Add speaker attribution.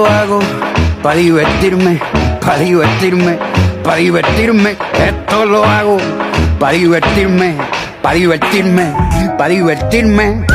Speaker 1: lo hago para divertirme, para divertirme, para divertirme. Esto lo hago para divertirme, para divertirme, para divertirme.